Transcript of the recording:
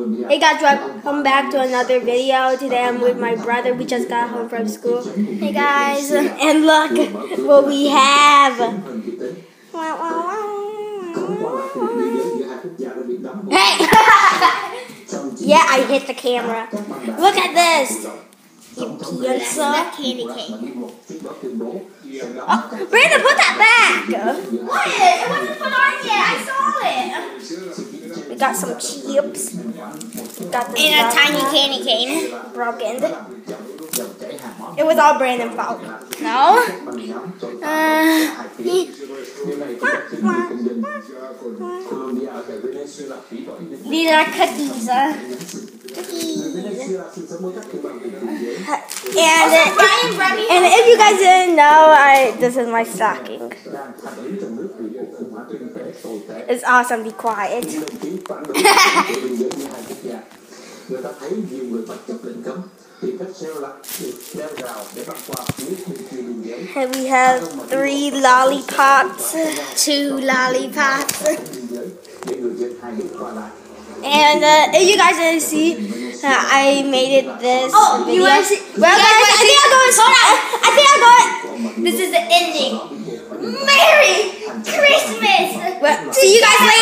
Hey guys, welcome back to another video. Today I'm with my brother. We just got home from school. Hey guys, and look what we have. Hey! yeah, I hit the camera. Look at this. Pizza. candy cane. Oh, Brandon, put that back. What? It wasn't put on yet. I saw it. We got some chips. Got And a tiny candy cane. broken. It was all Brandon's fault. No. Uh, These are cookies. Uh, and and if you guys didn't know, I this is my stocking. It's awesome. Be quiet. người ta thấy nhiều người bất chấp lệnh cấm thì cách xeo là việc rào để băng qua phía bên kia biên giới And we have three lollipops. two lollipops. biên giới để người dân hai nước qua lại And uh, if you guys didn't see, uh, I made it this Oh, video. you wanna see- Well, guys, guys I think I'm going. Hold on. I think I'm going. This is the ending. Merry Christmas. Well, see you guys later.